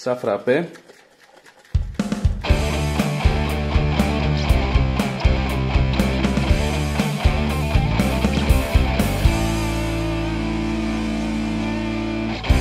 σαν φραπέ.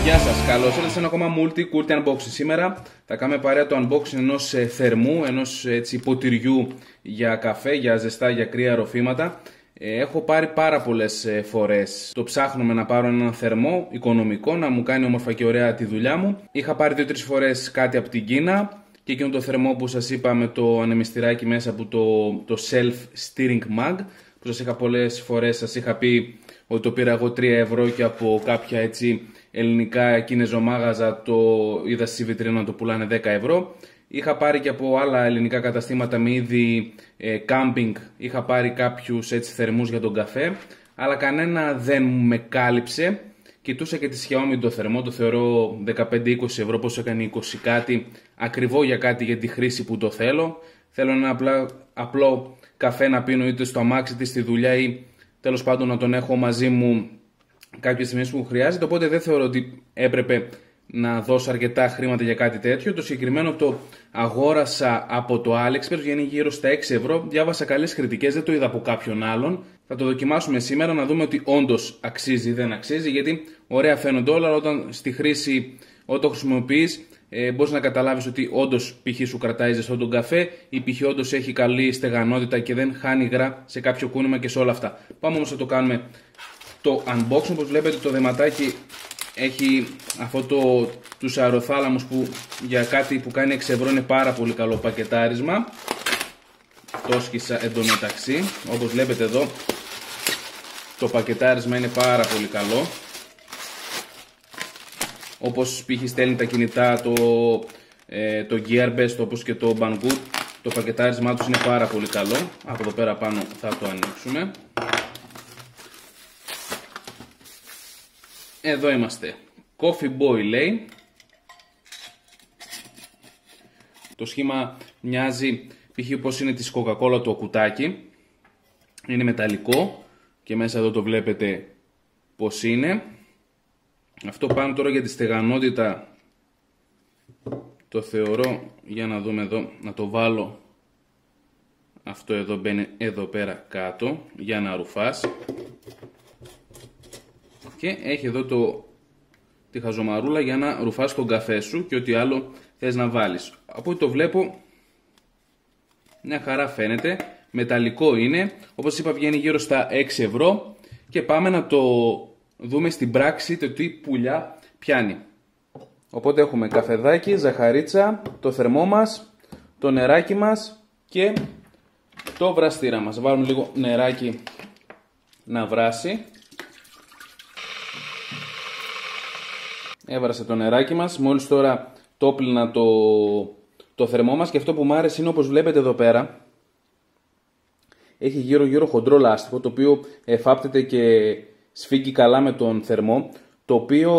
Γεια σας, καλώς ήρθατε σε ένα ακόμα multi curti unboxing. Σήμερα θα κάνουμε παρέα το unboxing ενός ε, θερμού, ενός έτσι ποτηριού για καφέ, για ζεστά, για κρύα ροφήματα. Ε, έχω πάρει πάρα πολλές ε, φορές το ψάχνουμε να πάρω έναν θερμό οικονομικό να μου κάνει όμορφα και ωραία τη δουλειά μου. Είχα πάρει δύο-τρεις φορές κάτι από την Κίνα και εκείνο το θερμό που σας είπα με το ανεμιστηράκι μέσα από το, το self steering mug που σας είχα πολλές φορές σας είχα πει ότι το πήρα εγώ 3 ευρώ και από κάποια έτσι ελληνικά κινεζομάγαζα το είδα στη βιτρίνα να το πουλάνε 10 ευρώ. Είχα πάρει και από άλλα ελληνικά καταστήματα με είδη ε, camping, είχα πάρει κάποιους έτσι θερμούς για τον καφέ, αλλά κανένα δεν με κάλυψε. Κοιτούσα και τη Xiaomi το θερμό, το θεωρώ 15-20 ευρώ, πόσο έκανε 20 κάτι, ακριβό για κάτι για τη χρήση που το θέλω. Θέλω ένα απλά, απλό καφέ να πίνω είτε στο αμάξι είτε στη δουλειά ή τέλος πάντων να τον έχω μαζί μου κάποιες στιγμές που χρειάζεται, οπότε δεν θεωρώ ότι έπρεπε να δώσω αρκετά χρήματα για κάτι τέτοιο. Το συγκεκριμένο το αγόρασα από το AliExpress, βγαίνει γύρω στα 6 ευρώ. Διάβασα καλές κριτικές, δεν το είδα από κάποιον άλλον. Θα το δοκιμάσουμε σήμερα να δούμε ότι όντως αξίζει ή δεν αξίζει, γιατί ωραία φαίνονται όλα, όταν στη χρήση, όταν το χρησιμοποιείς, ε, μπορείς να καταλάβεις ότι όντως π.χ. σου κρατάει ζεστό τον καφέ ή π.χ. όντως έχει καλή στεγανότητα και δεν χάνει γρά σε κάποιο κούνημα και σε όλα αυτά. Πάμε όμως να το κάνουμε το unboxing, όπως βλέπετε το δεματάκι έχει αυτό το, τους αεροθάλαμους που για κάτι που κάνει 6 ευρώ είναι πάρα πολύ καλό πακετάρισμα. Το σκίσα εντωμεταξύ, όπως βλέπετε εδώ το πακετάρισμα είναι πάρα πολύ καλό. Όπως π.χ. στέλνει τα κινητά το, ε, το Gearbest όπως και το Banggood το πακετάρισμά τους είναι πάρα πολύ καλό. Από εδώ πέρα πάνω θα το ανοίξουμε. Εδώ είμαστε. Coffee Boy λέει. Το σχήμα μοιάζει π.χ. πως είναι της Coca-Cola το κουτάκι. Είναι μεταλλικό και μέσα εδώ το βλέπετε πως είναι. Αυτό πάνω τώρα για τη στεγανότητα το θεωρώ για να δούμε εδώ να το βάλω αυτό εδώ μπαίνει εδώ πέρα κάτω για να ρουφάς και έχει εδώ το, τη χαζομαρούλα για να ρουφάς τον καφέ σου και ό,τι άλλο θες να βάλεις. Από ό,τι το βλέπω, μια χαρά φαίνεται, μεταλλικό είναι, όπως είπα βγαίνει γύρω στα 6 ευρώ και πάμε να το δούμε στην πράξη το τι πουλιά πιάνει. Οπότε έχουμε καφεδάκι, ζαχαρίτσα, το θερμό μας, το νεράκι μας και το βραστήρα μας. Βάλουμε λίγο νεράκι να βράσει. Έβρασα το νεράκι μας, μόλις τώρα το πλυνα το, το θερμό μας και αυτό που μου άρεσε είναι όπως βλέπετε εδώ πέρα έχει γύρω γύρω χοντρό λάστιχο το οποίο εφάπτεται και σφίγγει καλά με τον θερμό το οποίο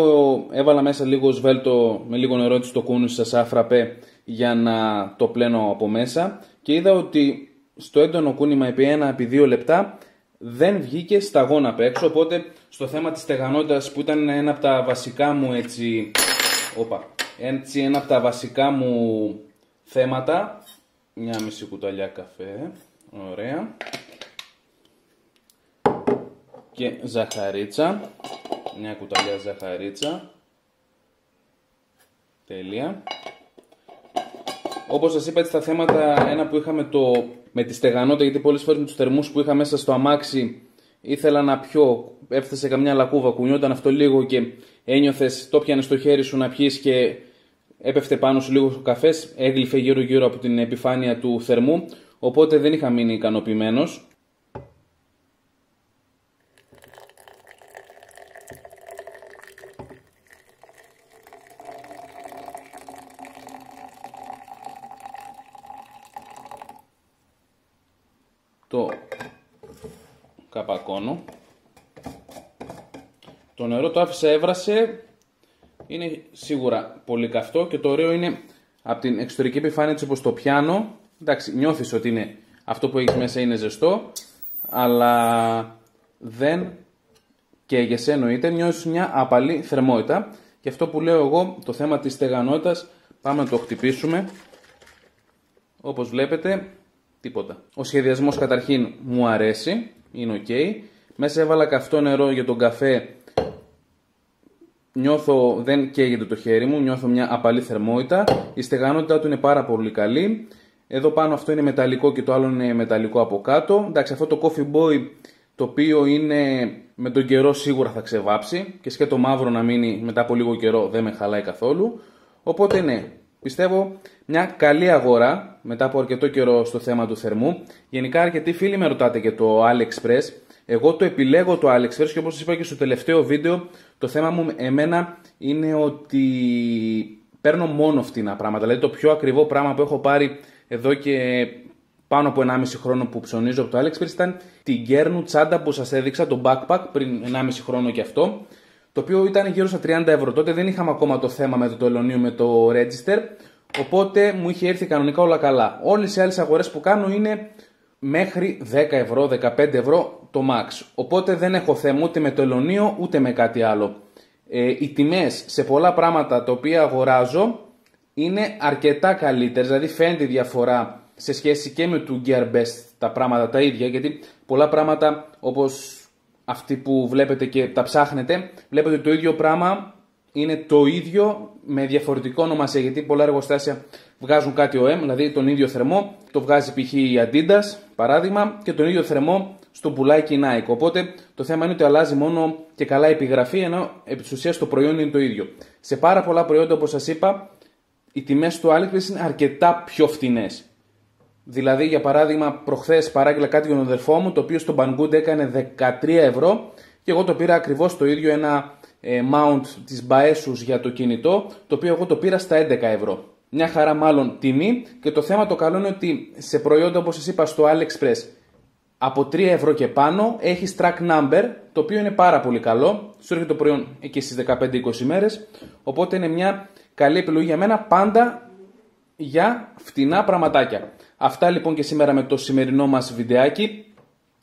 έβαλα μέσα λίγο σβέλτο με λίγο νερό στο κούνι σας άφραπε για να το πλένω από μέσα. Και είδα ότι στο έντονο κούνημα επί 1 επί 2 λεπτά δεν βγήκε σταγόνα απ' έξω, οπότε στο θέμα της στεγανότητας που ήταν ένα από τα βασικά μου έτσι, όπα, έτσι ένα από τα βασικά μου θέματα, μια μισή κουταλιά καφέ, ωραία, και ζαχαρίτσα, μια κουταλιά ζαχαρίτσα, τέλεια. Όπως σας είπα έτσι τα θέματα, ένα που είχαμε το με τη στεγανότητα, γιατί πολλές φορές με τους θερμούς που είχα μέσα στο αμάξι ήθελα να πιω, έφτασε καμιά λακκούβα, κουνιόταν αυτό λίγο και ένιωθες, το πιανε στο χέρι σου να πιεις και έπεφτε πάνω σου λίγος ο καφές, έγλυφε γύρω-γύρω από την επιφάνεια του θερμού, οπότε δεν είχα μείνει ικανοποιημένος. Το καπακώνω. Το νερό το άφησα έβρασε, είναι σίγουρα πολύ καυτό και το ωραίο είναι από την εξωτερική επιφάνεια έτσι όπως το πιάνω, εντάξει νιώθεις ότι είναι αυτό που έχεις μέσα είναι ζεστό, αλλά δεν καίγεσαι εννοείται, νιώθεις μια απαλή θερμότητα και αυτό που λέω εγώ, το θέμα της στεγανότητας Πάμε να το χτυπήσουμε. Όπως βλέπετε, τίποτα. Ο σχεδιασμός καταρχήν μου αρέσει, είναι ok. Μέσα έβαλα καυτό νερό για τον καφέ. Νιώθω, δεν καίγεται το χέρι μου, νιώθω μια απαλή θερμότητα. Η στεγανότητά του είναι πάρα πολύ καλή. Εδώ πάνω αυτό είναι μεταλλικό και το άλλο είναι μεταλλικό από κάτω. Εντάξει, αυτό το Coffee Boy το οποίο είναι με τον καιρό σίγουρα θα ξεβάψει και σκέτο μαύρο να μείνει μετά από λίγο καιρό δεν με χαλάει καθόλου. Οπότε ναι, πιστεύω μια καλή αγορά μετά από αρκετό καιρό στο θέμα του θερμού. Γενικά αρκετοί φίλοι με ρωτάτε και το AliExpress. Εγώ το επιλέγω το AliExpress και όπως σας είπα και στο τελευταίο βίντεο το θέμα μου εμένα είναι ότι παίρνω μόνο φτηνά πράγματα. Δηλαδή το πιο ακριβό πράγμα που έχω πάρει εδώ και πάνω από 1,5 χρόνο που ψωνίζω από το AliExpress ήταν την Κέρνου τσάντα που σας έδειξα, το backpack πριν 1,5 χρόνο και αυτό το οποίο ήταν γύρω στα 30 ευρώ. Τότε δεν είχαμε ακόμα το θέμα με το τελωνίο με το register, οπότε μου είχε έρθει κανονικά όλα καλά. Όλες οι άλλες αγορές που κάνω είναι μέχρι 10 ευρώ, 15 ευρώ το max. Οπότε δεν έχω θέμα ούτε με το τελωνίο ούτε με κάτι άλλο. Ε, οι τιμές σε πολλά πράγματα τα οποία αγοράζω είναι αρκετά καλύτερες, δηλαδή φαίνεται διαφορά σε σχέση και με το Gearbest τα πράγματα τα ίδια, γιατί πολλά πράγματα όπως αυτοί που βλέπετε και τα ψάχνετε, βλέπετε ότι το ίδιο πράγμα είναι το ίδιο με διαφορετικό ονομασία, γιατί πολλά εργοστάσια βγάζουν κάτι OM, δηλαδή τον ίδιο θερμό, το βγάζει π.χ. η Adidas, παράδειγμα, και τον ίδιο θερμό στο πουλάει και η Nike. Οπότε το θέμα είναι ότι αλλάζει μόνο και καλά η επιγραφή, ενώ επί της ουσίας το προϊόν είναι το ίδιο. Σε πάρα πολλά προϊόντα, όπως σας είπα, οι τιμές του AliExpress είναι αρκετά πιο φτηνές. Δηλαδή, για παράδειγμα, προχθές παράγγειλα κάτι για τον αδερφό μου, το οποίο στο Banggood έκανε 13 ευρώ και εγώ το πήρα ακριβώς το ίδιο ένα ε, mount της Baesus για το κινητό, το οποίο εγώ το πήρα στα 11 ευρώ. Μια χαρά μάλλον τιμή και το θέμα το καλό είναι ότι σε προϊόντα όπως σας είπα στο AliExpress από 3 ευρώ και πάνω έχεις track number το οποίο είναι πάρα πολύ καλό. Σου έρχεται το προϊόν εκεί στις 15-20 μέρες οπότε είναι μια καλή επιλογή για μένα πάντα για φτηνά πραγματάκια. Αυτά λοιπόν και σήμερα με το σημερινό μας βιντεάκι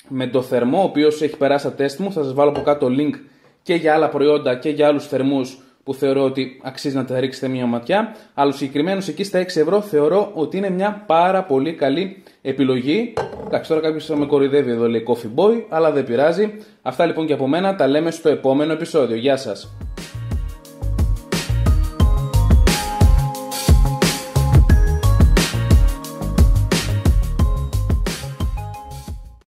με το θερμό, ο οποίος έχει περάσει τα τεστ μου. Θα σας βάλω από κάτω link και για άλλα προϊόντα και για άλλους θερμούς που θεωρώ ότι αξίζει να τα ρίξετε μια ματιά. Αλλά συγκεκριμένος εκεί στα 6 ευρώ θεωρώ ότι είναι μια πάρα πολύ καλή επιλογή. Εντάξει, τώρα κάποιος θα με κορυδεύει εδώ λέει Coffee Boy, αλλά δεν πειράζει. Αυτά λοιπόν και από μένα τα λέμε στο επόμενο επεισόδιο. Γεια σας.